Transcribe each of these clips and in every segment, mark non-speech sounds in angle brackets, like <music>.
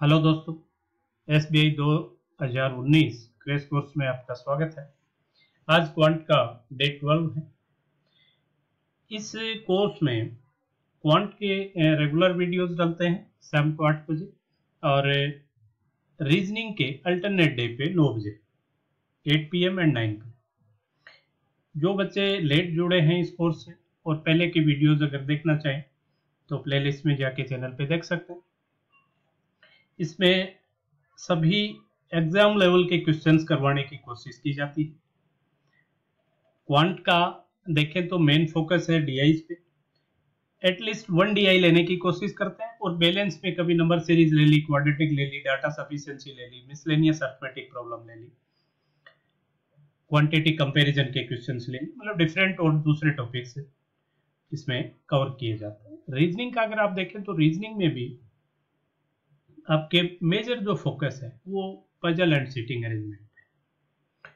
Hello दोस्तों S B आई दो हज़ार उन्नीस क्रेश कोर्स में आपका स्वागत है। आज क्वांट का डे ट्वेल्व है। इस कोर्स में क्वांट के रेगुलर वीडियोस डालते हैं शाम को आठ बजे और रीजनिंग के अल्टरनेट डे पे नौ बजे eight PM and nine P P जो बच्चे लेट जुड़े हैं इस कोर्स से और पहले के वीडियोस अगर देखना चाहें तो प्लेलिस्ट में जाके चैनल पे देख सकते हैं। इसमें सभी एग्ज़ाम लेवल के क्वेश्चंस करवाने की कोशिश की जाती है। क्वांट का देखें तो मेन फोकस है डीआई पे। एटलीस्ट वन डीआई लेने की कोशिश करते हैं और बैलेंस में कभी नंबर सीरीज़ ले ली क्वाड्रेटिक ले ली डाटा सफिशिएंसी ले ली मिसलेनियस अर्थमेटिक प्रॉब्लम ले ली। क्वांटिटी कंपैरिजन के क्वेश्चंस ले ली मतलब डिफरेंट और दूसरे टॉपिक से इसमें कवर किए जाते हैं। रीजनिंग का अगर आप देखें तो रीजनिंग में भी आपके मेजर जो फोकस है, वो पजल एंड सीटिंग अरेंजमेंट है।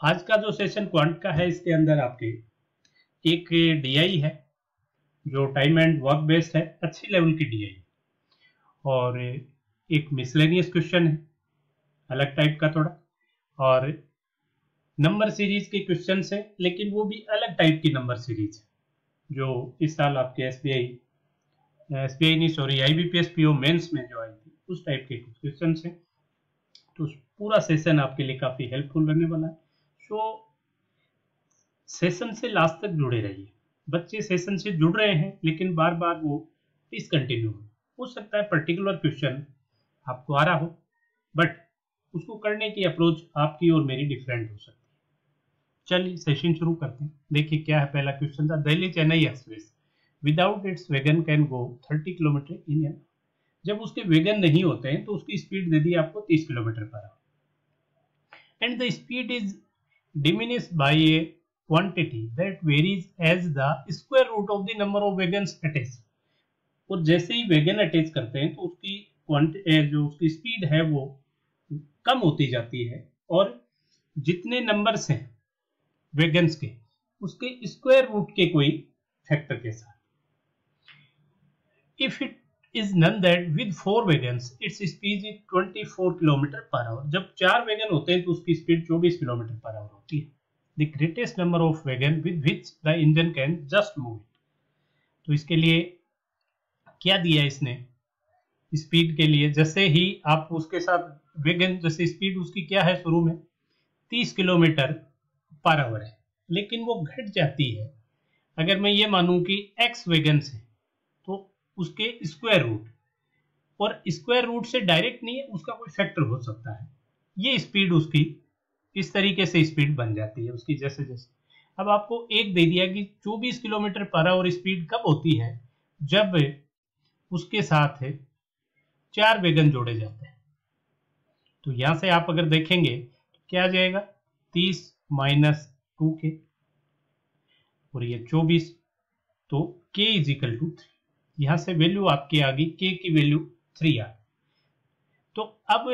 आज का जो सेशन क्वांट का है, इसके अंदर आपके एक डीआई है, जो टाइम एंड वर्क बेस्ड है, अच्छी लेवल की डीआई और एक मिसलेनियस क्वेश्चन है, अलग टाइप का थोड़ा। और नंबर सीरीज़ के क्वेश्चन है, लेकिन वो भी अलग टाइप की नंबर सीरीज़ है, जो इस साल आपके S B I S B I नहीं sorry I B P S P O mains में जो आई थी, उस टाइप के कुछ क्वेश्चन है तो पूरा सेशन आपके लिए काफ़ी हेल्पफुल रहने वाला है। सो सेशन से लास्ट तक जुड़े रहिए। बच्चे सेशन से जुड़ रहे हैं, लेकिन बार बार वो डिसकंटिन्यू हो। हो सकता है पर्टिकुलर क्वेश्चन आपको आ रहा हो बट उसको करने की अप्रोच आपकी और मेरी डिफरेंट हो सकती है। चलिए सेशन शुरू करते हैं। देखिए क्या है पहला क्वेश्चन था, Delhi, Chennai express. Without its wagon can go 30 kilometre in an जब उसके वेगन नहीं होते हैं तो उसकी स्पीड दे दी आपको 30 kilometre per hour and the speed is diminish by a quantity that varies as the square root of the number of wagons attach और जैसे ही वेगन अटैच करते हैं तो उसकी जो उसकी स्पीड है, वो कम होती जाती है। और जितने नंबर्स हैं वेगन्स के, उसके स्क्वायर रूट के कोई फैक्टर के साथ। If it is none that with four wagons, its speed is 24 km per hour. जब चार वैगन होते हैं तो उसकी स्पीड 24 किलोमीटर पर आवर होती है। The greatest number of wagon with which the engine can just move तो इसके लिए क्या दिया इसने? स्पीड के लिए, जैसे ही आप उसके साथ वेगन जैसे स्पीड उसकी क्या है शुरू में? 30 किलोमीटर पर आवर है। लेकिन वो घट जाती है। अगर मैं ये मानूं कि एक्स वेगन है उसके स्क्वायर रूट और स्क्वायर रूट से डायरेक्ट नहीं है, उसका कोई फैक्टर हो सकता है। ये स्पीड उसकी इस तरीके से स्पीड बन जाती है, उसकी जैसे जैसे अब आपको एक दे दिया कि 24 किलोमीटर पर आवर स्पीड कब होती है? जब उसके साथ चार वेगन जोड़े जाते हैं। तो यहाँ से आप अगर देखेंगे तो क्या आ जाएगा? 30 माइनस टू के और ये 24 तो के इज़ इक्वल टू थ्री यहाँ से वैल्यू आपकी आ गई के की वैल्यू थ्री आ तो अब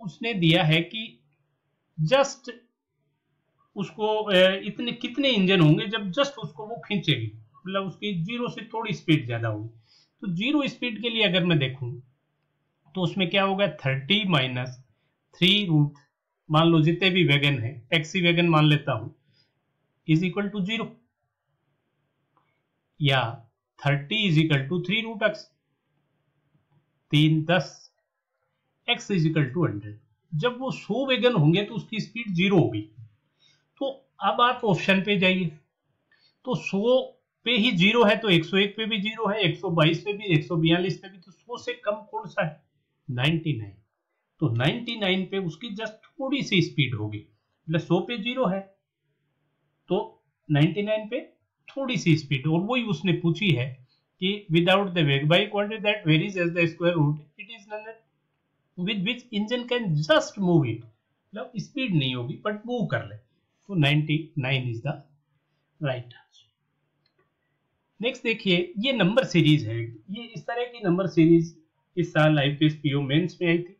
उसने दिया है कि जस्ट उसको इतने, कितने इंजन होंगे जब जस्ट उसको वो खींचेगी। मतलब उसकी ज़ीरो से थोड़ी स्पीड ज़्यादा होगी। तो ज़ीरो स्पीड के लिए अगर मैं देखूँ तो उसमें क्या होगा? थर्टी माइनस थ्री रूट मान लो जितने भी वैगन है टैक्सी वैगन मान लेता हूँ इज़ इक्वल टू ज़ीरो या thirty is equal to three root X, तीन दस, X is equal to hundred. जब वो सो वेगन होंगे तो उसकी स्पीड ज़ीरो होगी। तो अब आप ऑप्शन पे जाइए। तो सो पे ही ज़ीरो है तो 101 पे भी ज़ीरो है 122 पे भी 142 पे भी। तो सो से कम कौन सा है? 99 तो 99 पे उसकी जस्ट थोड़ी सी स्पीड होगी। मतलब सो पे ज़ीरो है। तो 99 पे थोड़ी सी स्पीड और वही उसने पूछी है कि विदाउट द वेग by quantity that varies as the square root it is none with which engine can just move it मतलब स्पीड नहीं होगी बट मूव कर ले। तो 99 इज़ द राइट नेक्स्ट देखिए, ये नंबर सीरीज़ है। ये इस तरह की नंबर सीरीज़ इस साल आईपीएस पीओ मेंस में आई थी।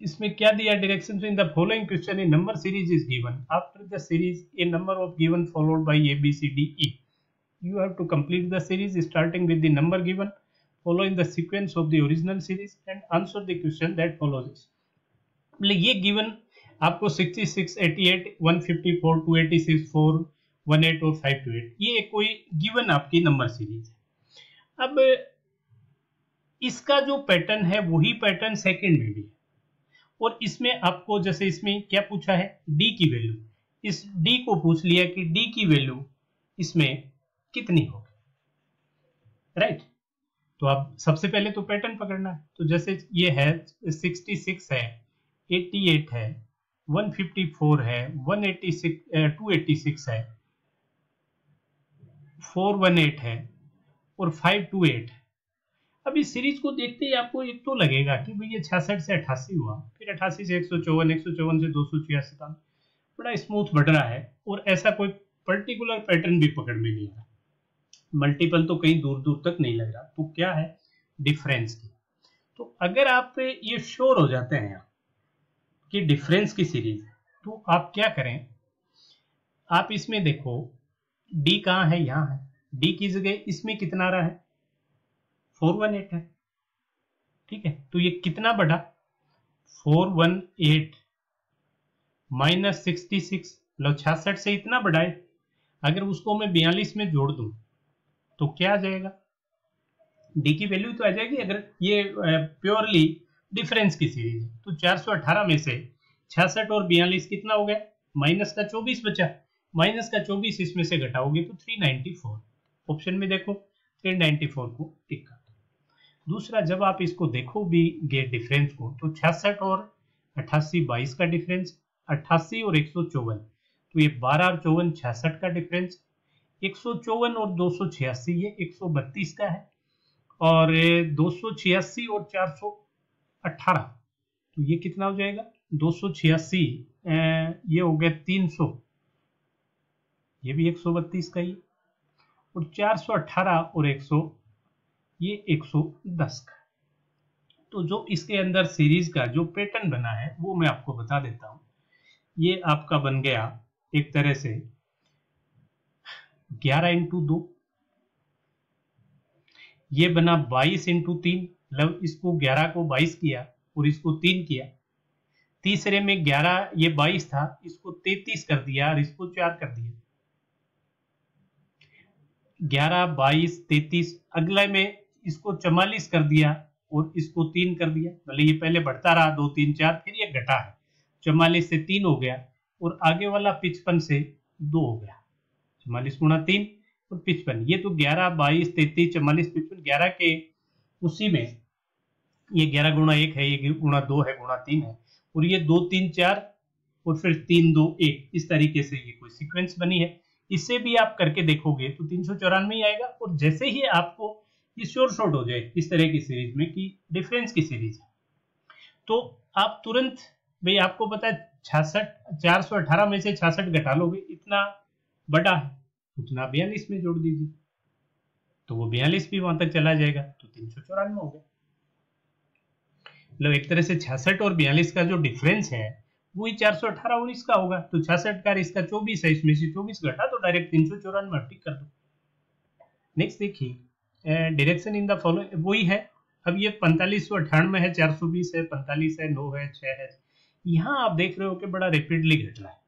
इसमें क्या दिया direction in the following question a number series is given after the series a number of given followed by A B C D E you have to complete the series starting with the number given following the sequence of the original series and answer the question that follows मतलब ये given आपको 66 88 154 286 4 18 528 ये कोई given आपकी number series है। अब, इसका जो पैटर्न है, वही पैटर्न सेकंड में भी है। और इसमें आपको जैसे इसमें क्या पूछा है? डी की वैल्यू इस डी को पूछ लिया कि डी की वैल्यू इसमें कितनी होगी? राइट तो आप सबसे पहले तो पैटर्न पकड़ना है। तो जैसे ये है 66 है 88 है 154 है 186 286 है 418 है, और 528 है। अब इस सीरीज़ को देखते ही आपको एक तो लगेगा कि भाई ये छियासठ से अट्ठासी हुआ, फिर अट्ठासी से एक सौ चौवन, एक सौ चौवन से दो सौ छियासी बड़ा स्मूथ बढ़ रहा है और ऐसा कोई पर्टिकुलर पैटर्न भी पकड़ में नहीं आ रहा मल्टीपल तो कहीं दूर दूर तक नहीं लग रहा। तो क्या है? डिफरेंस की। तो अगर आप ये श्योर हो जाते हैं कि डिफरेंस की सीरीज़ तो आप क्या करें? आप इसमें देखो डी कहाँ है? यहाँ है। डी की जगह इसमें कितना रहा है? फोर वन एट है। ठीक है? तो ये कितना बढ़ा? Four one eight minus sixty six लो छियासठ से इतना बढ़ाए। अगर उसको मैं बयालीस में जोड़ दूँ तो क्या आ जाएगा? डी की वैल्यू तो आ जाएगी अगर ये प्योरली डिफरेंस की सीरीज़ तो 418 में से छियासठ और बयालीस कितना हो गया? माइनस का 24 बचा। माइनस का 24 इसमें से घटाओगे तो 394 ऑप्शन में देखो 394 को टिक। दूसरा, जब आप इसको देखो भी गे डिफरेंस को तो छियासठ और अट्ठासी, बाईस का डिफरेंस अट्ठासी और एक सौ चौवन। तो ये बारह और चौवन, छियासठ का डिफरेंस एक सौ चौवन और दो सौ छियासी, ये एक सौ बत्तीस का है। और दो सौ छियासी और चार अठारह तो ये कितना हो जाएगा? दो सौ छियासी ये हो गया तीन सौ। ये भी एक सौ बत्तीस का ही और चार सौ अठारह और एक सौ ये एक सौ दस का तो जो इसके अंदर सीरीज़ का जो पैटर्न बना है, वो मैं आपको बता देता हूँ। ये आपका बन गया एक तरह से ग्यारह इंटू दो। ये बना बाईस इंटू तीन। मतलब इसको 11 को 22 किया और इसको 3 किया। तीसरे में 11 ये 22 था, इसको 33 कर दिया और इसको 4 कर दिया। 11 22 33 अगले में इसको 44 कर दिया और इसको तीन कर दिया। भले ये पहले बढ़ता रहा, दो, तीन, चार, फिर ये घटा है। चौवालीस से तीन हो गया और आगे वाला पिचपन से दो हो गया। चौवालीस गुणा तीन और पिचपन। ये तो ग्यारह, बाईस, तैतीस, चौवालीस, पिचपन, ग्यारह के उसी में ये ग्यारह गुणा एक है, ये गुणा दो है, गुणा तीन है। और ये दो, तीन, चार और फिर तीन, दो, एक। इस तरीके से ये कोई सीक्वेंस बनी है। इससे भी आप करके देखोगे तो तीन सौ चौरानवे आएगा और जैसे ही आपको ये श्योर शॉर्ट हो जाए इस तरह की सीरीज़ में कि डिफरेंस की सीरीज़ है। तो आप तुरंत, भाई आपको पता है छियासठ चार सौ अठारह में से छियासठ घटा लोगे, इतना बड़ा है, उतना बयालीस में जोड़ दीजिए। तो वो बयालीस भी वहाँ तक चला जाएगा तो तीन सौ चौरानवे हो गया। मतलब एक तरह से छियासठ और बयालीस का जो डिफरेंस है वही चार सौ अठारह और इसका होगा। तो छियासठ का इसका चौबीस है, इसमें से चौबीस घटा तो डायरेक्ट तीन सौ चौरानवे टिक कर दो। नेक्स्ट देखिए। डायरेक्शन इन द फॉलो वही है। अब ये पैंतालीस सौ अठानवे है, चार सौ बीस है, पैंतालीस है, नौ है, छह है। यहाँ आप देख रहे हो कि बड़ा रेपिडली घट रहा है।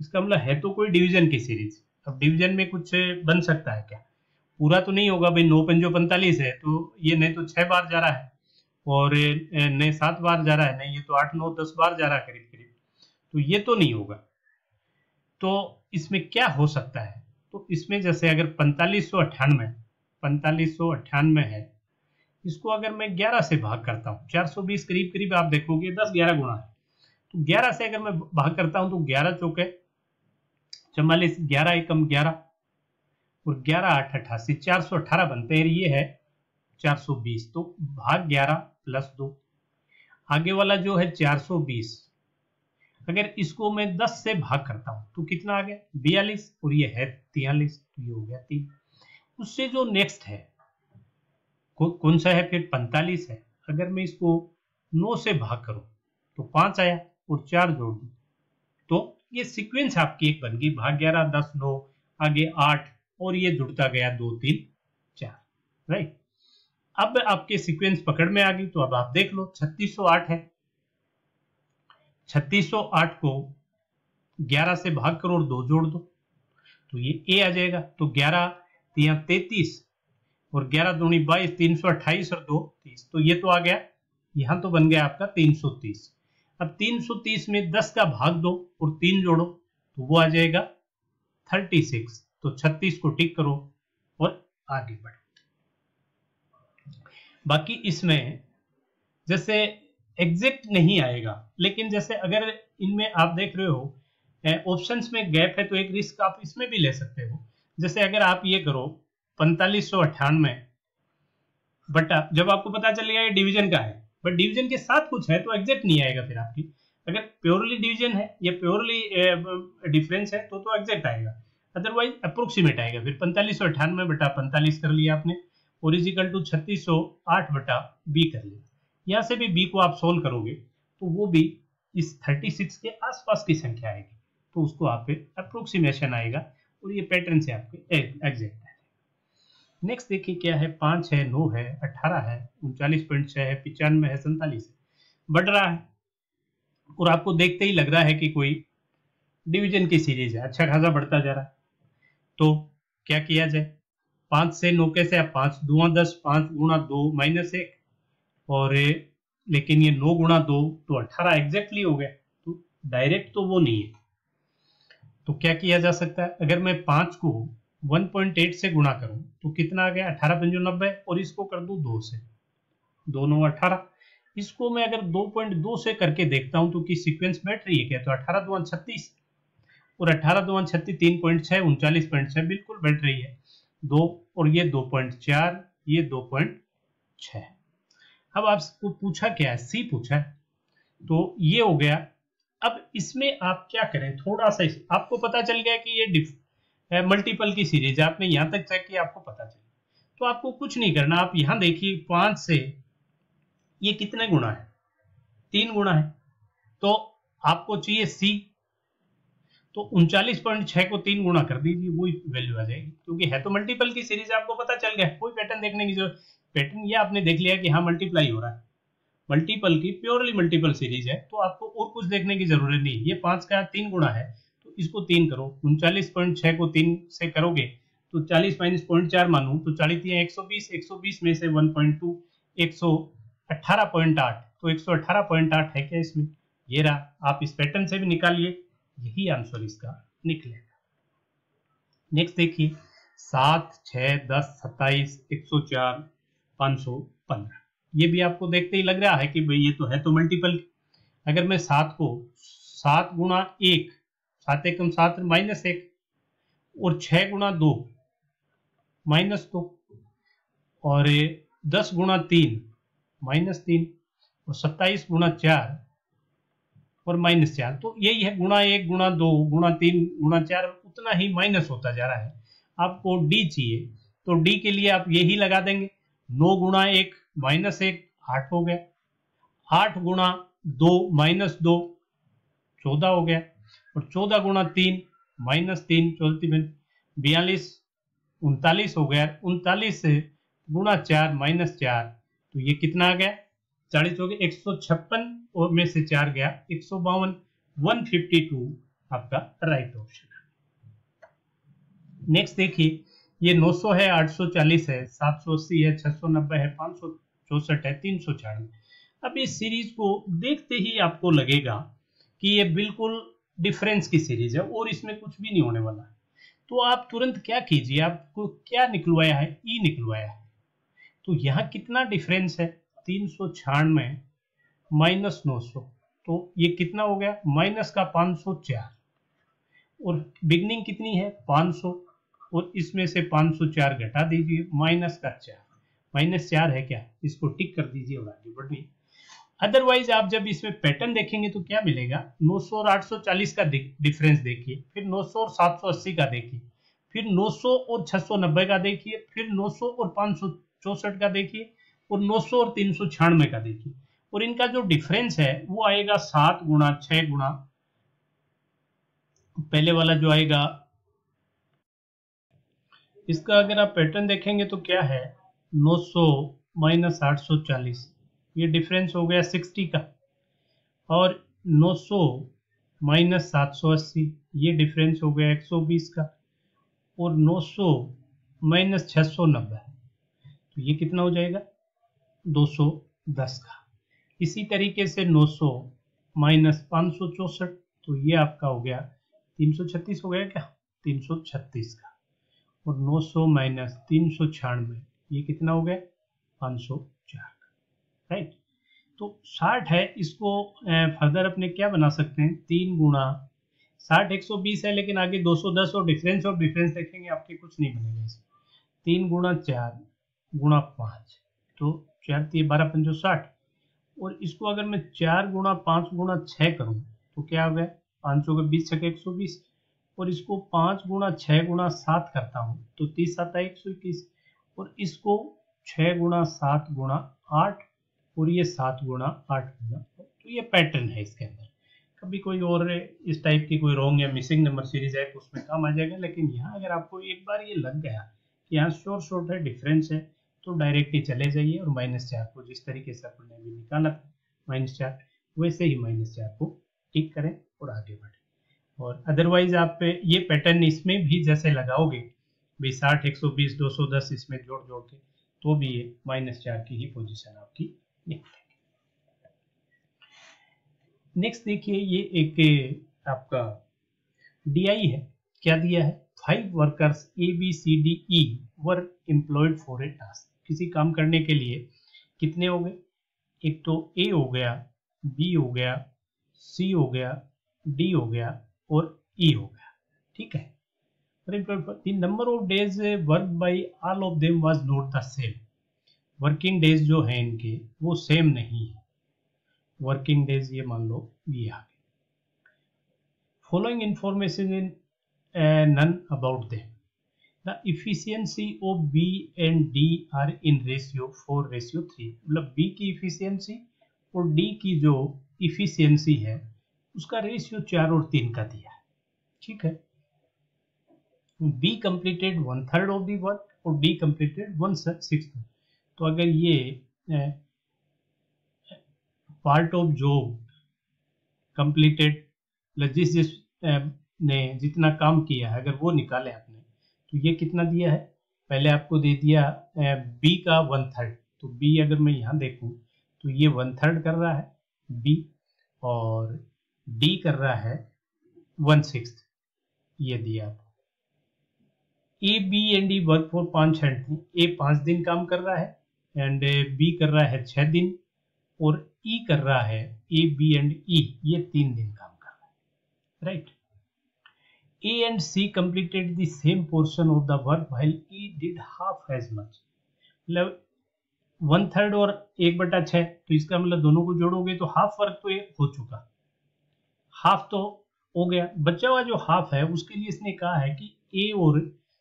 इसका मतलब है तो कोई डिवीज़न की सीरीज़ अब डिवीज़न में कुछ बन सकता है क्या? पूरा तो नहीं होगा भाई, नौ पंजो पैंतालीस है तो ये नहीं तो छह बार जा रहा है। और नहीं, सात बार जा रहा है, नहीं, ये तो आठ, नौ, दस बार जा रहा है करीब करीब। तो ये तो नहीं होगा। तो इसमें क्या हो सकता है? तो इसमें जैसे अगर पैंतालीस सौ अट्ठानवे पैंतालीस सौ है। इसको अगर मैं 11 से भाग करता हूँ 420 करीब करीब आप देखोगे 10 11 गुणा है। तो 11 से अगर मैं भाग करता हूँ तो 11 चौके चौवालीस, ग्यारह एकम ग्यारह और ग्यारह आठ अठासी, चार सौ अठारह बनते हैं। ये है चार सौ बीस तो भाग ग्यारह प्लस दो। आगे वाला जो है चार सौ बीस। अगर इसको मैं दस से भाग करता हूँ तो कितना आ गया? बयालीस और ये है तियालीस तो ये हो गया तीन। उससे जो नेक्स्ट है कौन सा है फिर पैंतालीस है। अगर मैं इसको नौ से भाग करूँ तो पाँच आया और चार जोड़ दू। तो ये सीक्वेंस आपकी एक बन गई। भाग ग्यारह, दस, नौ, आगे आठ, और ये जुड़ता गया दो, तीन, चार राइट अब आपके सीक्वेंस पकड़ में आ गई तो अब आप देख लो 3608 है। 3608 को 11 से भाग करो और दो जोड़ दो। तो ये ए आ जाएगा। तो 11 तिया तैतीस और 11 दूनी बाईस तीन सौ अट्ठाईस और दो तीस। तो ये तो आ गया, यहाँ तो बन गया आपका 330 अब 330 में 10 का भाग दो और तीन जोड़ो तो वो आ जाएगा 36 तो 36 को टिक करो और आगे बढ़ो। बाकी इसमें जैसे एग्जैक्ट नहीं आएगा, लेकिन जैसे अगर इनमें आप देख रहे हो ऑप्शंस में गैप है तो एक रिस्क आप इसमें भी ले सकते हो। जैसे अगर आप ये करो, पैंतालीस सौ अट्ठानवे, बट, जब आपको पता चलेगा ये डिवीज़न का है, बट डिवीज़न के साथ कुछ है तो एग्जैक्ट नहीं आएगा फिर आपकी। अगर प्योरली डिवीज़न है, या प्योरली डिफरेंस है तो तो एग्जैक्ट आएगा। अदरवाइज़ अप्रोक्सीमेट आएगा फिर। पैंतालीस सौ अट्ठानवे बटा पैंतालीस कर लिया आपने, और इजिकल टू छत्तीस सौ आठ बटा बी कर लिया। यहाँ से भी बी को आप सोल्व करोगे तो वो भी इस 36 के आसपास की संख्या आएगी। तो उसको आप अप्रोक्सीमेशन आएगा। और ये पैटर्न से आपके एग्जैक्ट आएगा नेक्स्ट देखिए क्या है, पाँच है, नौ है, अठारह है, उनचालीस पॉइंट छह है, पिचानवे है, सैंतालीस है। बढ़ रहा है और आपको देखते ही लग रहा है कि कोई डिवीज़न की सीरीज़ है। अच्छा खासा बढ़ता जा रहा है। तो क्या किया जाए? पाँच से नौ कैसे है पाँच दुआ दस, पाँच गुणा दो माइनस एक, और लेकिन ये नौ गुणा दो तो अठारह एग्जैक्टली हो गया। तो डायरेक्ट तो वो नहीं है। तो क्या किया जा सकता है? अगर मैं पाँच को 1.8 से गुणा करूँ तो कितना आ गया? अठारह पंजो नब्बे, और इसको कर दू दो से। दोनों अठारह। इसको मैं अगर 2.2 से करके देखता हूँ तो कि सीक्वेंस बैठ रही है क्या तो अठारह दो छत्तीस, और अठारह दो छत्तीस तीन पॉइंट छह, उनचालीस पॉइंट छह, बिल्कुल बैठ रही है। दो, और ये दो पॉइंट चार, ये दो पॉइंट छ अब आपको पूछा क्या है? सी पूछा है। तो ये हो गया अब इसमें आप क्या करें? थोड़ा सा आपको पता चल गया कि ये मल्टीपल की सीरीज़ आपने यहाँ तक चेक किया, आपको पता चल गया। तो आपको कुछ नहीं करना। आप यहाँ देखिए, पाँच से ये कितने गुना है? तीन गुणा है। तो आपको चाहिए सी तो उनचालीस पॉइंट छह को तीन गुणा कर दीजिए वही वैल्यू आ जाएगी। क्योंकि है तो मल्टीपल की सीरीज़ आपको पता चल गया। कोई पैटर्न देखने की ज़रूरत पैटर्न ये आपने देख लिया कि हाँ मल्टीप्लाई हो रहा है। मल्टीपल की प्योरली मल्टीपल सीरीज़ है तो आपको और कुछ देखने की ज़रूरत नहीं ये पाँच का तीन गुणा है तो इसको तीन करो। उनचालीस पॉइंट छह को तीन से करोगे तो चालीस माइनस पॉइंट चार मानू तो चालीस एक सौ बीस, एक सौ बीस में से वन पॉइंट टू एक सौ अट्ठारह पॉइंट आठ तो एक सौ अट्ठारह पॉइंट आठ है क्या इसमें? ये रहा। आप इस पैटर्न से भी निकालिए, यही आंसर इसका निकलेगा। नेक्स्ट देखिए, सात छ दस, सत्ताईस, एक सौ चार, पाँच सौ पंद्रह। ये भी आपको देखते ही लग रहा है कि भाई ये तो है तो मल्टीपल अगर मैं सात को सात गुणा एक, सात एकम सात माइनस एक और छह गुणा दो माइनस दो, और दस गुणा तीन माइनस तीन, और सत्ताईस गुणा चार, और माइनस चार। तो यही है, गुणा एक, गुणा दो, गुणा तीन, गुणा चार, उतना ही माइनस होता जा रहा है। आपको डी चाहिए। तो डी के लिए आप यही लगा देंगे। नौ गुणा एक माइनस एक, आठ हो गया। आठ गुणा दो माइनस दो, चौदह हो गया। और चौदह गुणा तीन, माइनस तीन चौथी बयालीस, उनतालीस हो गया। उनतालीस से गुणा चार, माइनस चार तो ये कितना आ गया? चालीस हो गया। एक सौ छप्पन में से चार गया। एक सौ बावन, वन फिफ्टी टू आपका राइट ऑप्शन नेक्स्ट देखिए ये 900 है 840 है 780 है 690 है, पाँच सौ चौसठ है, तीन सौ चालीस अब इस सीरीज़ को देखते ही आपको लगेगा कि ये बिल्कुल डिफरेंस की सीरीज़ है और इसमें कुछ भी नहीं होने वाला। तो आप तुरंत क्या कीजिए, आपको क्या निकलवाया है? ई निकलवाया है। तो यहाँ कितना डिफरेंस है? तीन सौ छियानवे माइनस नौ सौ। तो ये कितना हो गया? माइनस का पाँच सौ चार। और बिगनिंग कितनी है? पाँच सौ। और इसमें से पाँच सौ चार घटा दीजिए, माइनस का चार। माइनस चार है क्या? इसको टिक कर दीजिए और आगे बढ़िए। अदरवाइज़ आप जब इसमें पैटर्न देखेंगे तो क्या मिलेगा? 900 और 840 का डिफरेंस देखिए, फिर 900 और 780 का देखिए, फिर 900 और 690 का देखिए, फिर 900 और पाँच का देखिए, और 900 और तीन सौ छियानवे का देखिए। और इनका जो डिफरेंस है, वो आएगा सात गुणा छ गुणा, पहले वाला जो आएगा इसका अगर आप पैटर्न देखेंगे तो क्या है? 900 माइनस आठ सौ चालीस। ये डिफरेंस हो गया सिक्सटी का। और नौ सौ माइनस सात सौ अस्सी, ये डिफरेंस हो गया एक सौ बीस का। और नौ सौ माइनस छः सौ नब्बे तो ये कितना हो जाएगा? दो सौ दस का। इसी तरीके से नौ सौ माइनस पाँच सौ तो ये आपका हो गया तीन सौ छत्तीस हो गया क्या? तीन सौ छत्तीस का। और नौ सौ माइनस तीन सौ छियानवे, ये कितना हो गया? पाँच सौ चार। राइट तो साठ है, इसको फर्दर अपने क्या बना सकते हैं? तीन गुणा साठ, एक सौ बीस है, लेकिन आगे दो सौ दस और डिफरेंस और डिफरेंस देखेंगे, आपके कुछ नहीं बनेगा इसमें। तीन गुणा चार गुणा पाँच तो चार तीन बारह पंचो साठ। और इसको अगर मैं चार गुणा पाँच गुणा छः करूँ तो क्या हो गया? पाँच सौ के बीस छः एक सौ बीस। और इसको पाँच गुणा छः गुणा सात करता हूँ तो तीस आता है एक सौ इक्कीस। और इसको छः गुणा सात गुणा आठ, और ये सात गुणा आठ गुणा तो ये पैटर्न है इसके अंदर। कभी कोई और इस टाइप की कोई रॉन्ग या मिसिंग नंबर सीरीज़ है तो उसमें काम आ जाएगा, लेकिन यहाँ अगर आपको एक बार ये लग गया कि यहाँ शोर शॉर्ट है, डिफरेंस है तो डायरेक्ट ही चले जाइए और माइनस चार को जिस तरीके से अपन अभी निकाला था, माइनस चार, वैसे ही माइनस चार को टिक करें और आगे बढ़े। और अदरवाइज़ आप ये पैटर्न इसमें भी जैसे लगाओगे, भाई साठ, एक सौ इसमें जोड़ जोड़ के तो भी ये माइनस चार की ही पोजीशन आपकी नेक्स्ट देखिए, ये एक आपका डीआई है। क्या दिया है? Five workers A B C D E work employed for a task किसी काम करने के लिए कितने हो गए? एक तो ए हो गया बी हो गया सी हो गया डी हो गया और ई हो गया। ठीक है? Number of days work by all of them was not the same working days जो है इनके, वो सेम नहीं है। वर्किंग डेज़ ये मान लो ये आ गए। Following information in none about them the efficiency of B and D are in ratio four ratio three मतलब बी की इफिशियंसी और डी की जो इफिशियंसी है उसका रेशियो चार और तीन का दिया है। ठीक है? B completed one third of the work और डी कंप्लीटेड वन सिक्स तो अगर ये पार्ट ऑफ़ जॉब कंप्लीटेड जिस जिस ने जितना काम किया है, अगर वो निकाले आपने तो ये कितना दिया है? पहले आपको दे दिया बी का वन थर्ड तो बी अगर मैं यहाँ देखूँ तो ये वन थर्ड कर रहा है बी और डी कर रहा है वन सिक्स ये दिया A B and D work for पाँच ए पाँच दिन काम कर रहा है एंड बी कर रहा है छह दिन और ई e कर रहा है ए बी एंड ई ये तीन दिन काम कर रहा है। Right A and C completed the same portion of the work while E did half as much मतलब वन थर्ड और एक बटा छह तो इसका मतलब दोनों को जोड़ोगे तो हाफ़ वर्क तो एक हो चुका। हाफ़ तो हो गया। बचा हुआ जो हाफ़ है, उसके लिए इसने कहा है कि ए और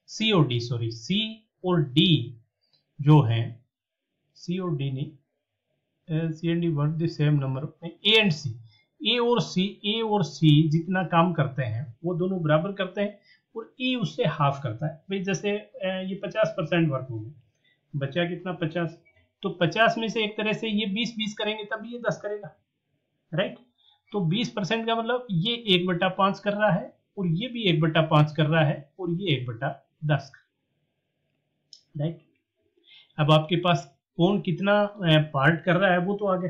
सी और डी सॉरी सी और डी जो है सी और डी नहीं C and D work the same number A and C A और सी ए और सी जितना काम करते हैं, वो दोनों बराबर करते हैं और ई e उससे हाफ़ करता है। भाई जैसे ये पचास परसेंट वर्क हो गया। बचा कितना? पचास। तो पचास में से एक तरह से ये बीस बीस करेंगे, तब ये दस करेगा। राइट तो बीस परसेंट का मतलब ये एक बटा पाँच कर रहा है और ये भी एक बटा पाँच कर रहा है और ये एक बटा दस। राइट अब आपके पास कौन कितना पार्ट कर रहा है वो तो आगे।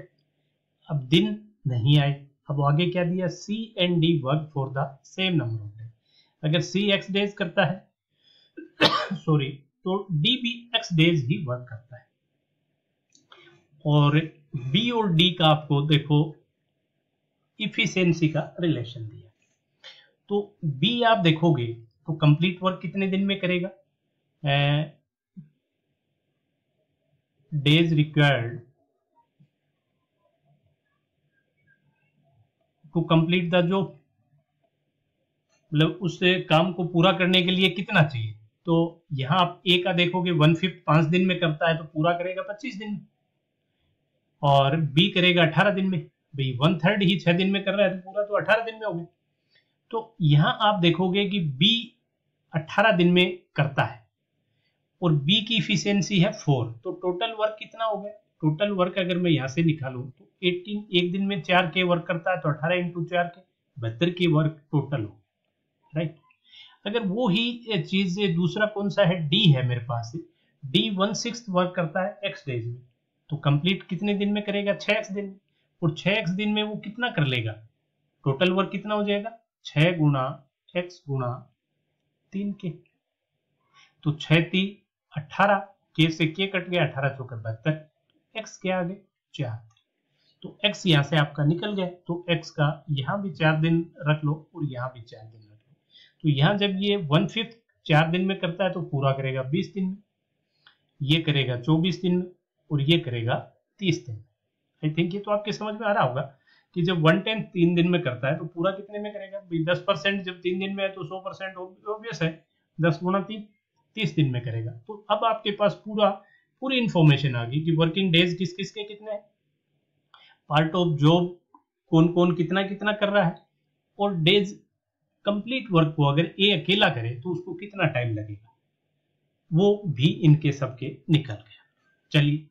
अब दिन नहीं आए। अब आगे क्या दिया? C and D work for the same number of days अगर सी एक्स डेज़ करता है <coughs> सॉरी तो डी भी एक्स डेज़ ही वर्क करता है। और बी और डी का आपको देखो इफिशियंसी का रिलेशन दिया। तो बी आप देखोगे तो कंप्लीट वर्क कितने दिन में करेगा? days required to complete the job मतलब उस काम को पूरा करने के लिए कितना चाहिए? तो यहाँ आप ए का देखोगे वन फिफ्थ पाँच दिन में करता है तो पूरा करेगा पच्चीस दिन। में और बी करेगा अठारह दिन में। भाई वन थर्ड ही छह दिन में कर रहा है तो पूरा तो अठारह दिन में हो गया। तो यहाँ आप देखोगे कि बी अठारह दिन में करता है और बी की इफिशियंसी है फोर तो टोटल वर्क कितना हो गया? टोटल वर्क अगर मैं यहाँ से निकालू तो 18 एक दिन में चार के वर्क करता है तो 18 इंटू चार के बहत्तर के वर्क टोटल हो राइट अगर वो ही चीज़ दूसरा कौन सा है? डी है मेरे पास डी वन सिक्स वर्क करता है एक्स डेज़ में। तो कंप्लीट कितने दिन में करेगा? छह एक्स दिन में। और छह एक्स दिन में वो कितना कर लेगा? टोटल वर्क कितना हो जाएगा? छह गुना एक्स गुना तीन के तो ती अठारह के से के कट गया, अठारह चौके बहत्तर एक्स क्या आ गए चार तो। x यहाँ से आपका निकल गया तो x का यहाँ भी चार दिन रख लो और यहाँ भी चार दिन रख लो। तो यहाँ जब ये वन फिफ्थ चार दिन में करता है तो पूरा करेगा बीस दिन में, ये करेगा चौबीस दिन में और ये करेगा तीस दिन में। आई थिंक ये तो आपके समझ में आ रहा होगा कि जब वन टेन तीन दिन में करता है तो पूरा कितने में करेगा? दस परसेंट जब तीन दिन में है तो सौ परसेंट ऑब्वियस है। दस गुना तीन, तीस दिन में करेगा। तो अब आपके पास पूरा, पूरी इंफॉर्मेशन आ गई कि वर्किंग डेज़ किस किस के कितने हैं। पार्ट ऑफ़ जॉब कौन कौन कितना कितना कर रहा है। और डेज़ कंप्लीट वर्क को अगर ए अकेला करे तो उसको कितना टाइम लगेगा? वो भी इनके सबके निकल गया। चलिए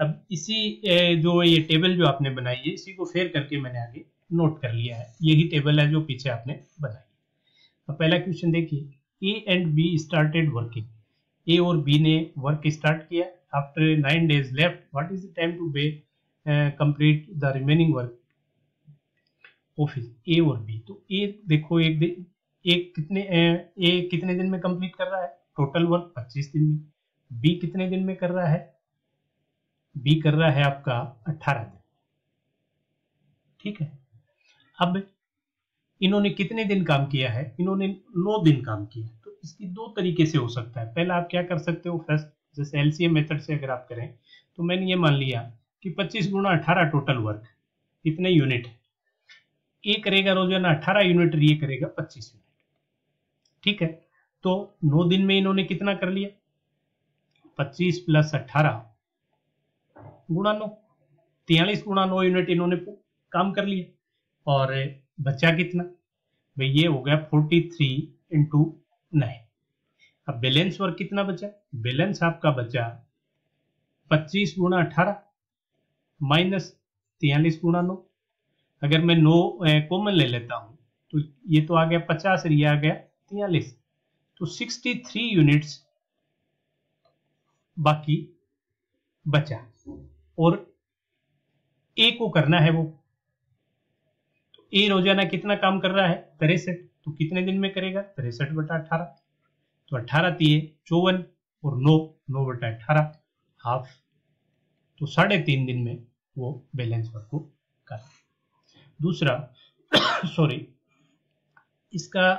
अब इसी जो ये टेबल जो आपने बनाई है, इसी को फेयर करके मैंने आगे नोट कर लिया है। यही टेबल है जो पीछे आपने बनाई अब पहला क्वेश्चन देखिए। A and B started working A और बी ने वर्क स्टार्ट किया। After nine days left what is the time to be complete the remaining work office A और बी तो ए देखो, एक एक कितने, ए कितने दिन में कंप्लीट कर रहा है? टोटल वर्क 25 दिन में। बी कितने दिन में कर रहा है? बी कर रहा है आपका 18 दिन। ठीक है? अब इन्होंने कितने दिन काम किया है? इन्होंने नौ दिन काम किया तो इसकी दो तरीके से हो सकता है। पहला आप क्या कर सकते हो? फ़र्स्ट जैसे एलसीएम मेथड से अगर आप करें तो मैंने ये मान लिया कि 25 गुना अठारह टोटल वर्क कितने यूनिट है। ए करेगा रोज़ाना 18 यूनिट ये करेगा 25 यूनिट ठीक है? तो नौ दिन में इन्होंने कितना कर लिया? 25 प्लस अठारह गुणा नौ तियालीस गुणा नौ यूनिट इन्होंने काम कर लिया और बचा कितना? भाई ये हो गया 43 थ्री इंटू नाइन अब बैलेंस वर्क कितना बचा? बैलेंस आपका बचा 25 गुणा अठारह माइनस तियालीस गुणा नौ अगर मैं नौ कॉमन ले लेता हूँ तो ये तो आ गया पचास, और ये आ गया तियालीस। तो सिक्सटी थ्री यूनिट्स बाकी बचा। और ए को करना है वो। तो ए रोज़ाना कितना काम कर रहा है? तिरसठ। तो कितने दिन में करेगा? तिरसठ बटा अठारह। तो अठारह तीय चौवन और नौ नौ बटा अठारह हाफ़ तो साढ़े तीन दिन में वो बैलेंस वर्क को कर। दूसरा <coughs> सॉरी इसका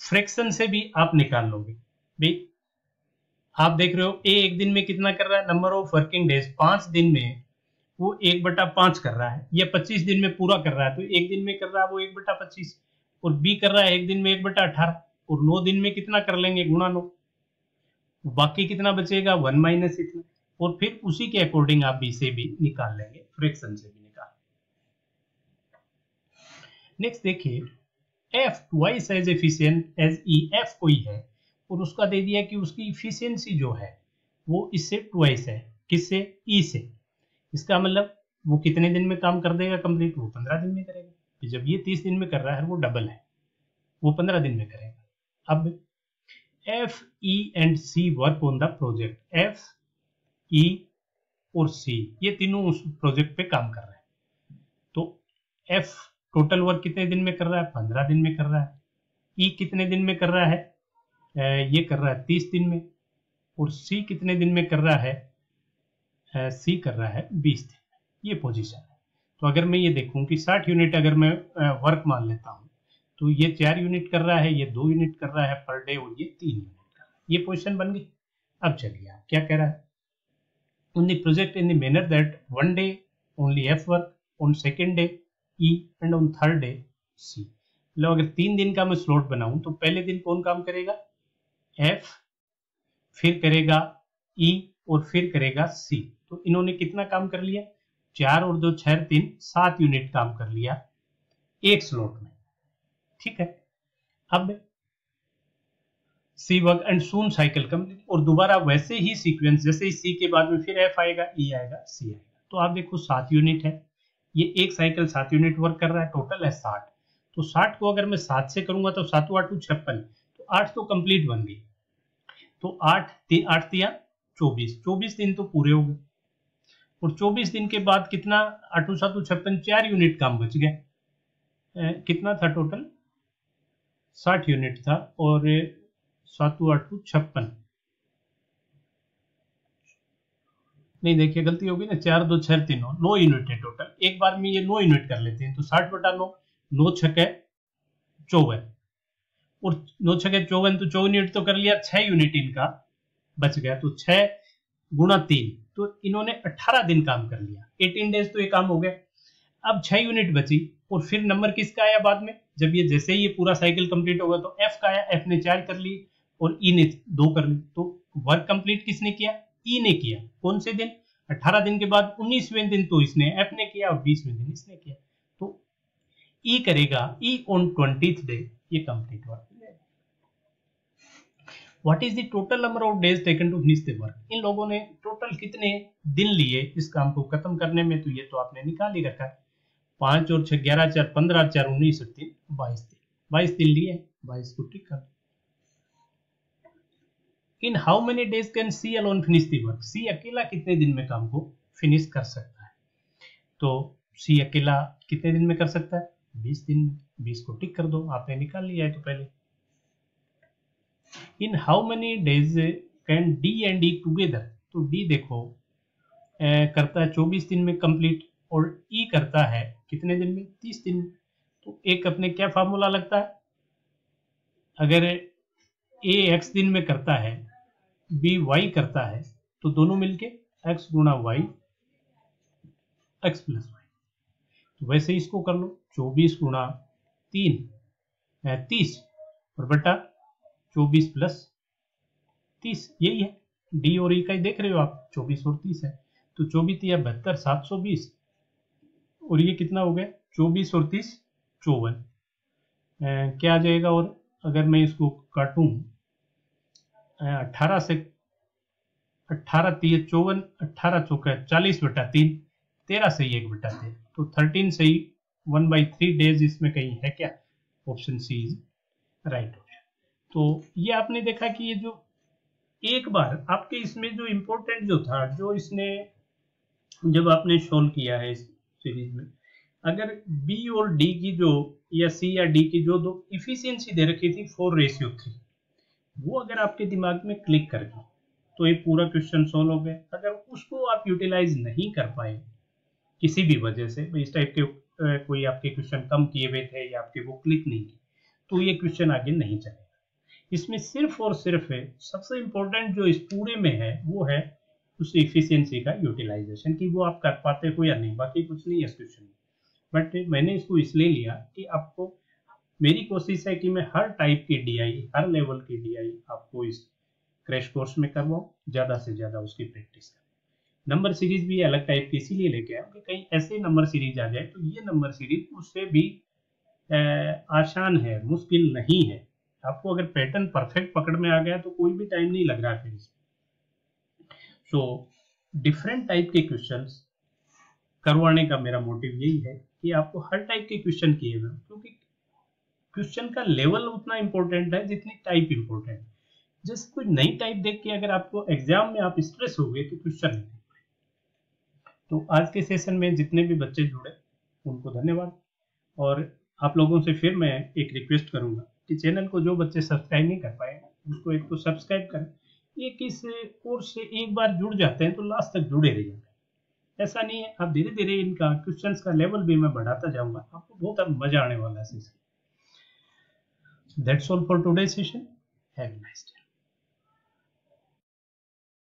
फ्रैक्शन से भी आप निकाल लोगे। भाई आप देख रहे हो ए एक दिन में कितना कर रहा है? नंबर ऑफ़ वर्किंग डेज़ पाँच दिन में वो एक बटा पाँच कर रहा है। या पच्चीस दिन में पूरा कर रहा है तो एक दिन में कर रहा है वो एक बटा पच्चीस। और बी कर रहा है, एक दिन में एक बटा अठारह। और नौ दिन में कितना कर लेंगे? गुणा नौ। बाकी कितना बचेगा? वन माइनस इतना। और फिर उसी के अकॉर्डिंग आप बी से भी निकाल लेंगे फ्रैक्शन से भी निकाल। नेक्स्ट देखिए F twice as efficient as E F कोई है। और उसका दे दिया कि उसकी इफिशियंसी जो है, वो इससे ट्वाइस है। किससे? ई e से। इसका मतलब वो कितने दिन में काम कर देगा? कंप्लीट वो पंद्रह दिन में करेगा। जब ये तीस दिन में कर रहा है, वो डबल है। वो पंद्रह दिन में करेगा। अब F E and C work on the project F E और सी ये तीनों उस प्रोजेक्ट पे काम कर रहे हैं। तो एफ़ टोटल वर्क कितने दिन में कर रहा है? पंद्रह दिन में कर रहा है। ई e कितने दिन में कर रहा है? ये कर रहा है तीस दिन में। और सी कितने दिन में कर रहा है? सी कर रहा है बीस दिन में। ये पोजीशन है। तो अगर मैं ये देखूँ कि साठ यूनिट अगर मैं वर्क मान लेता हूँ तो ये चार यूनिट कर रहा है ये दो यूनिट कर रहा है पर डे और ये तीन यूनिट कर रहा है। ये पोजिशन बन गई। अब चलिए आप क्या कह रहा है? On the project in the manner that one day only F work, on second day E and on third day C. मतलब अगर तीन दिन का मैं स्लॉट बनाऊँ तो पहले दिन कौन काम करेगा? F, फिर करेगा ई E और फिर करेगा सी तो इन्होंने कितना काम कर लिया? चार और दो छह, तीन, सात यूनिट काम कर लिया एक स्लॉट में। ठीक है? अब C work and soon cycle complete और दोबारा वैसे ही सीक्वेंस जैसे ही सी के बाद में फिर एफ़ आएगा ई e आएगा सी आएगा। तो आप देखो, सात यूनिट है। ये एक साइकिल सात यूनिट वर्क कर रहा है टोटल है साठ। तो साठ को अगर मैं सात से करूँगा तो सातों आठ छप्पन। तो आठ तो कंप्लीट बन गई। तो आठ आठ दिया चौबीस। चौबीस दिन तो पूरे हो गए। और चौबीस दिन के बाद कितना आठों सातों छप्पन चार यूनिट काम बच गए। कितना था टोटल साठ यूनिट था और सातों आठों छप्पन। नहीं, देखिए, गलती होगी ना, चार दो छह तीन नौ यूनिट है टोटल एक बार में ये नौ यूनिट कर लेते हैं तो साठ बटा नौ नौ छके चौवन। और नौ छके चौवन तो चौवन यूनिट तो कर लिया, छह यूनिट इनका, बच गया तो छह गुणा तीन तो इन्होंने अट्ठारह दिन काम कर लिया। एटीन डेज़ तो ये काम हो गया अब छह यूनिट बची, और फिर नंबर किसका आया बाद में? जब ये जैसे ही ये पूरा साइकिल कंप्लीट होगा तो एफ़ का आया एफ़ ने चार कर ली और ई e ने दो कर ली तो वर्क कंप्लीट किसने किया? ई ने किया। कौन से दिन? 18 दिन के बाद 19वें दिन तो इसने एफ़ ने किया, और 20वें दिन इसने किया। ई करेगा ई ऑन ट्वेंटी डे ये complete work what is the total number of days taken to finish the work in लोगों ने टोटल कितने दिन लिए इस काम को खत्म करने में? तो ये तो आपने निकाल ही रखा है। पाँच और छह, ग्यारह, चार, पंद्रह, चार, उन्नीस, और तीन, बाईस दिन। बाईस दिन लिए, बाईस को टिक कर। In how many days can C alone finish the work C अकेला कितने दिन में काम को फिनिश कर सकता है? तो सी अकेला कितने दिन में कर सकता है? बीस दिन में बीस को टिक कर दो आपने निकाल लिया है तो पहले। In how many days can D and D together तो डी देखो ए, करता है चौबीस दिन में कंप्लीट और ई e करता है कितने दिन में? तीस दिन। तो एक अपने क्या फार्मूला लगता है? अगर ए एक्स दिन में करता है बी वाई करता है तो दोनों मिलके एक्स गुणा वाई एक्स प्लस वाई तो वैसे इसको कर लो। चौबीस गुणा तीन तीस, और बटा चौबीस प्लस तीस, यही है। डी और ई का ही देख रहे हो आप, चौबीस और तीस है। तो चौबीस या बहत्तर, सात सौ बीस, और ये कितना हो गया? चौबीस और तीस, चौवन। क्या आ जाएगा? और अगर मैं इसको काटूं अठारह से, अठारह तीन चौवन, अठारह चौका चालीस बटा तीन, तेरह से एक बटा तीन तो थर्टीन से ही वन बाई थ्री डेज़ इसमें कहीं है क्या? Option C is right option तो ये आपने देखा कि ये जो एक बार आपके इसमें जो इम्पोर्टेंट जो था, जो इसने जब आपने सोल्व किया है इस सीरीज़ में, अगर बी और डी की जो, या सी या डी की जो दो इफिशियंसी दे रखी थी फोर रेशियो थ्री वो अगर आपके दिमाग में क्लिक कर गई तो ये पूरा क्वेश्चन सोल्व हो गया। अगर उसको आप यूटिलाइज नहीं कर पाए किसी भी वजह से, इस टाइप के कोई आपके क्वेश्चन कम किए हुए थे या आपके वो क्लिक नहीं किए तो ये क्वेश्चन आगे नहीं चलेगा। इसमें सिर्फ़ और सिर्फ़ है सबसे इम्पोर्टेंट जो इस पूरे में है, वो है उस इफिशियंसी का यूटिलाइजेशन कि वो आप कर पाते हो या नहीं, बाकी कुछ नहीं है इस क्वेश्चन में। बट मैंने इसको इसलिए लिया कि आपको, मेरी कोशिश है कि मैं हर टाइप की डीआई हर लेवल की डीआई आपको इस क्रैश कोर्स में करवाऊँ, ज़्यादा से ज़्यादा उसकी प्रैक्टिस करें। नंबर सीरीज़ भी अलग टाइप की, इसीलिए लेके आया कि कहीं ऐसे नंबर सीरीज़ आ जाए तो ये नंबर सीरीज़ उससे भी आसान है, मुश्किल नहीं है। आपको अगर पैटर्न परफेक्ट पकड़ में आ गया तो कोई भी टाइम नहीं लग रहा फिर इसमें। सो डिफरेंट टाइप के क्वेश्चन करवाने का मेरा मोटिव यही है कि आपको हर टाइप के क्वेश्चन किए हुए क्योंकि क्वेश्चन का लेवल उतना इंपॉर्टेंट है जितनी टाइप इंपॉर्टेंट जैसे कोई नई टाइप देख के अगर आपको एग्ज़ाम में आप स्ट्रेस हो गए तो क्वेश्चन तो आज के सेशन में जितने भी बच्चे जुड़े, उनको धन्यवाद। और आप लोगों से फिर मैं एक रिक्वेस्ट करूँगा कि चैनल को जो बच्चे सब्सक्राइब नहीं कर पाए उसको एक तो सब्सक्राइब करें। एक इस कोर्स से एक बार जुड़ जाते हैं तो लास्ट तक जुड़े रह जाते ऐसा नहीं है, आप धीरे धीरे इनका क्वेश्चन का लेवल भी मैं बढ़ाता जाऊँगा। आपको बहुत मज़ा आने वाला है That's all for today's session. Have a nice day.